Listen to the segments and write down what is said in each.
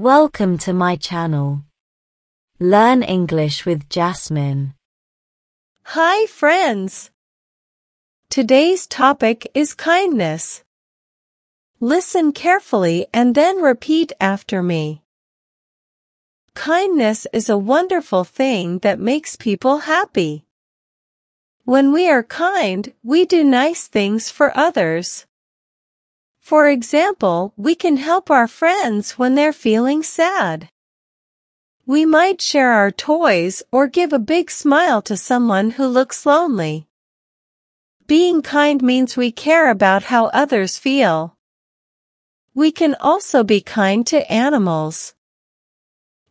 Welcome to my channel. Learn English with Jasmine. Hi friends! Today's topic is kindness. Listen carefully and then repeat after me. Kindness is a wonderful thing that makes people happy. When we are kind, we do nice things for others. For example, we can help our friends when they're feeling sad. We might share our toys or give a big smile to someone who looks lonely. Being kind means we care about how others feel. We can also be kind to animals.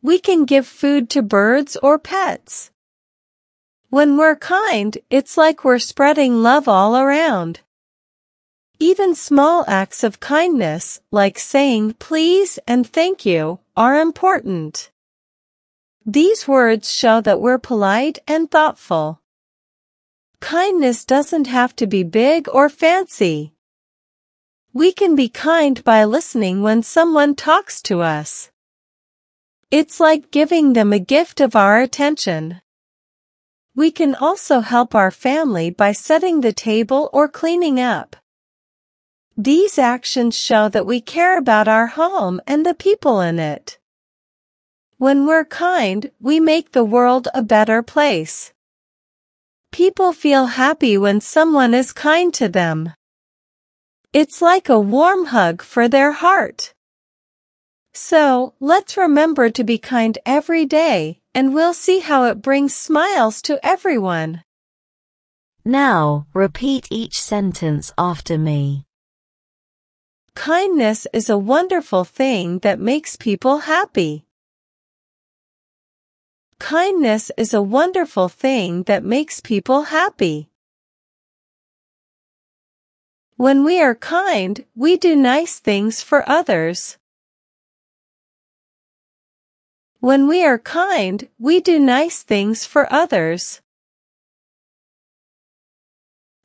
We can give food to birds or pets. When we're kind, it's like we're spreading love all around. Even small acts of kindness, like saying please and thank you, are important. These words show that we're polite and thoughtful. Kindness doesn't have to be big or fancy. We can be kind by listening when someone talks to us. It's like giving them a gift of our attention. We can also help our family by setting the table or cleaning up. These actions show that we care about our home and the people in it. When we're kind, we make the world a better place. People feel happy when someone is kind to them. It's like a warm hug for their heart. So, let's remember to be kind every day, and we'll see how it brings smiles to everyone. Now, repeat each sentence after me. Kindness is a wonderful thing that makes people happy. Kindness is a wonderful thing that makes people happy. When we are kind, we do nice things for others. When we are kind, we do nice things for others.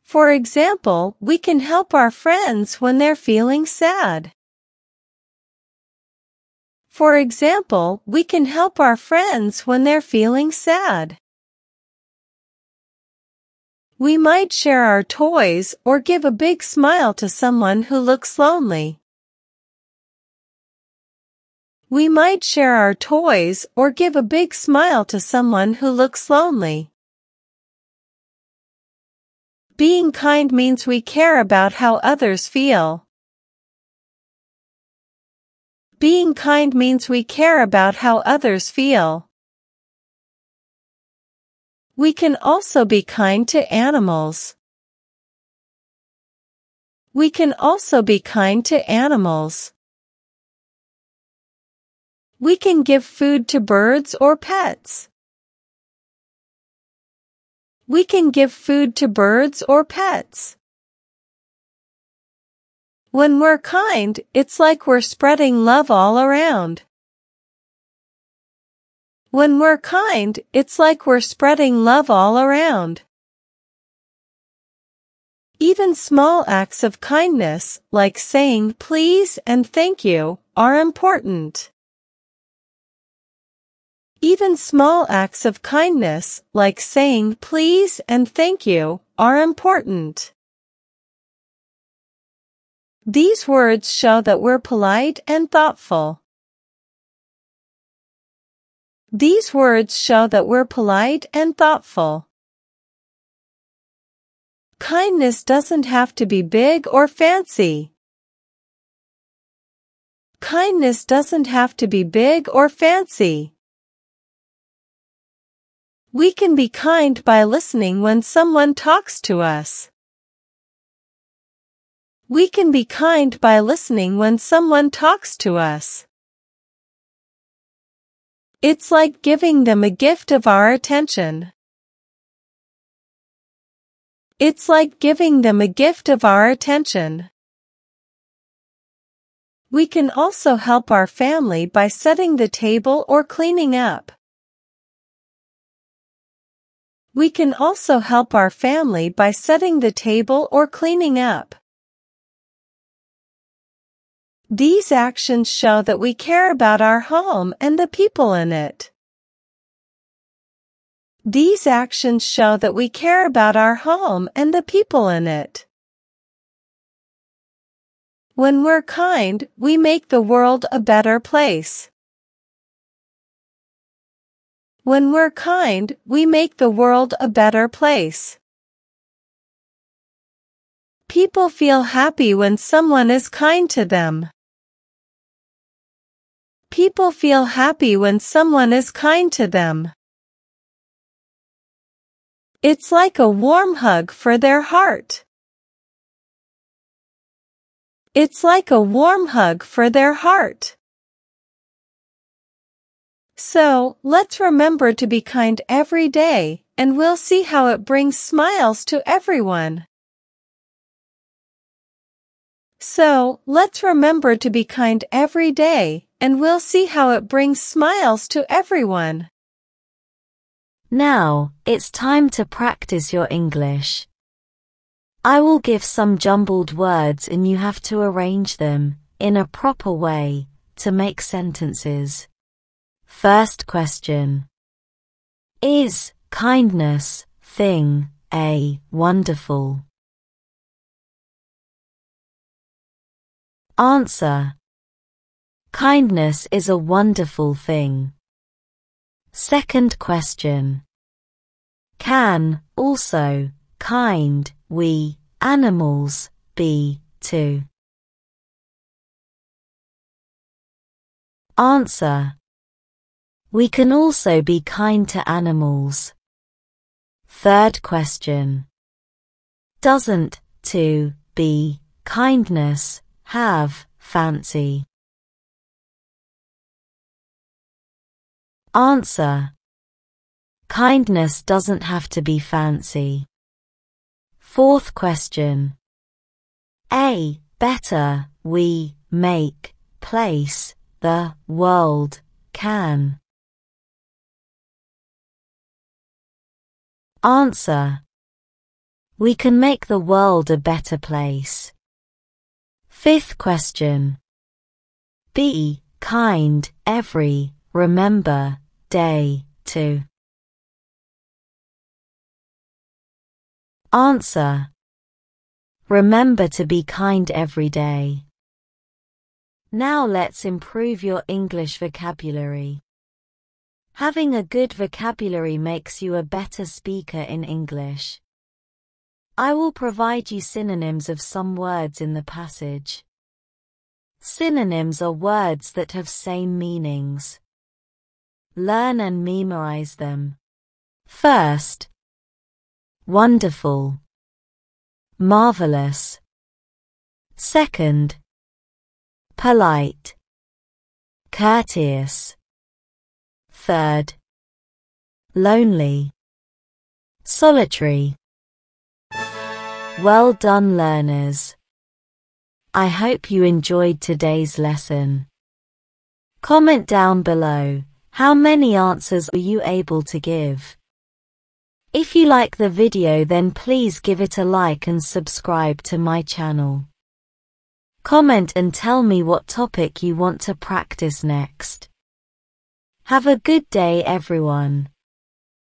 For example, we can help our friends when they're feeling sad. For example, we can help our friends when they're feeling sad. We might share our toys or give a big smile to someone who looks lonely. We might share our toys or give a big smile to someone who looks lonely. Being kind means we care about how others feel. Being kind means we care about how others feel. We can also be kind to animals. We can also be kind to animals. We can give food to birds or pets. We can give food to birds or pets. When we're kind, it's like we're spreading love all around. When we're kind, it's like we're spreading love all around. Even small acts of kindness, like saying please and thank you, are important. Even small acts of kindness, like saying please and thank you, are important. These words show that we're polite and thoughtful. These words show that we're polite and thoughtful. Kindness doesn't have to be big or fancy. Kindness doesn't have to be big or fancy. We can be kind by listening when someone talks to us. We can be kind by listening when someone talks to us. It's like giving them a gift of our attention. It's like giving them a gift of our attention. We can also help our family by setting the table or cleaning up. We can also help our family by setting the table or cleaning up. These actions show that we care about our home and the people in it. These actions show that we care about our home and the people in it. When we're kind, we make the world a better place. When we're kind, we make the world a better place. People feel happy when someone is kind to them. People feel happy when someone is kind to them. It's like a warm hug for their heart. It's like a warm hug for their heart. So, let's remember to be kind every day, and we'll see how it brings smiles to everyone. So, let's remember to be kind every day, and we'll see how it brings smiles to everyone. Now, it's time to practice your English. I will give some jumbled words and you have to arrange them, in a proper way, to make sentences. First question. Is kindness thing a wonderful? Answer. Kindness is a wonderful thing. Second question. Can, also, kind, we, animals, be, too? Answer. We can also be kind to animals. Third question. Doesn't, to, be, kindness, have, fancy? Answer. Kindness doesn't have to be fancy. Fourth question. A. Better, we, make, place, the, world, can. Answer. We can make the world a better place. Fifth question. Be kind every, remember, day, to. Answer. Remember to be kind every day. Now let's improve your English vocabulary. Having a good vocabulary makes you a better speaker in English. I will provide you synonyms of some words in the passage. Synonyms are words that have same meanings. Learn and memorize them. First, wonderful, marvelous. Second, polite, courteous. Third, lonely, solitary. Well done learners. I hope you enjoyed today's lesson. Comment down below how many answers are you able to give? If you like the video then please give it a like and subscribe to my channel. Comment and tell me what topic you want to practice next. Have a good day everyone.